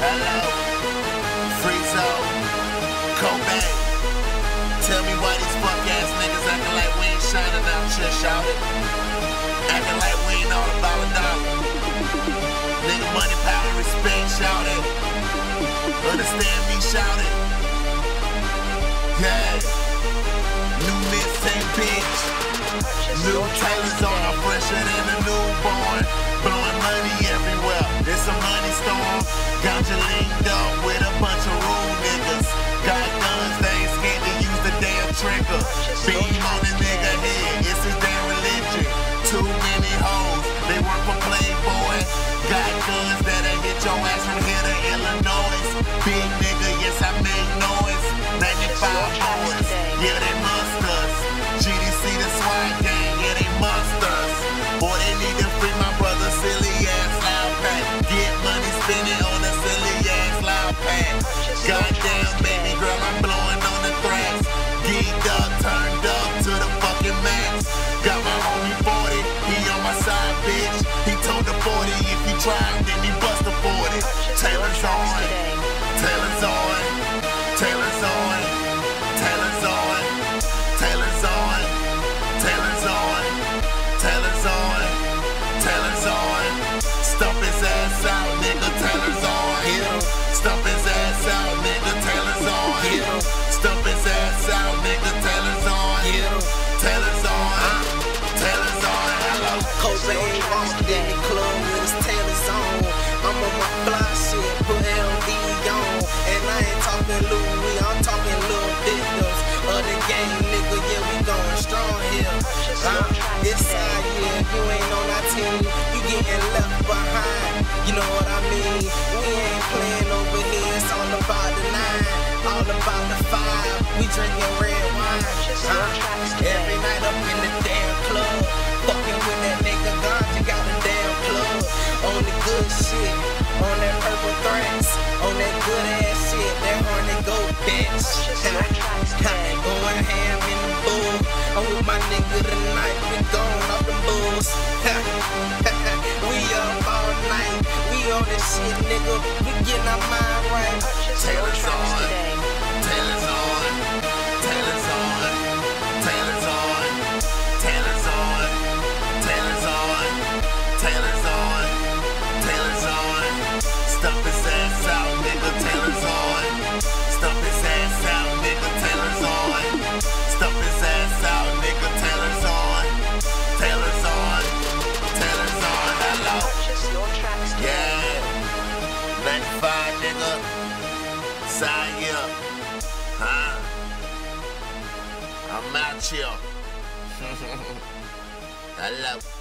Hello. Free zone. Kobe. Tell me why these niggas acting like we ain't shining. Acting like we ain't all about. Nigga, money, power, respect, shout it. Understand me, shout it. Yeah. New Miss St. Bitch. New Taylor's on, Big nigga, yes, I make noise. 95 boys, yeah, they must us. GDC, the SWAT gang, yeah, they must us. Boy, they need to free my brother, silly ass loud pack. Get money, spend it on a silly ass loud pack. Goddamn, baby girl, I'm blowing on the thrash. Geeked up, turned up to the fucking max. Got my homie 40, he on my side, bitch. He told the 40 if he tried, Uh, this side, yeah, you ain't on our team, you getting left behind. You know what I mean? We ain't playing over here, it's all about the nine, all about the five. We drinking red wine. Uh, every night up in the damn club, fucking with that nigga Ganja got a damn plug on the good shit, on that purple threats, on that good ass shit, that horny go bitch. My nigga tonight, we gone off the bulls. we up all night, we on this shit, nigga, we getting our mind right. Taylor's on. Huh? I'm out here. Hello.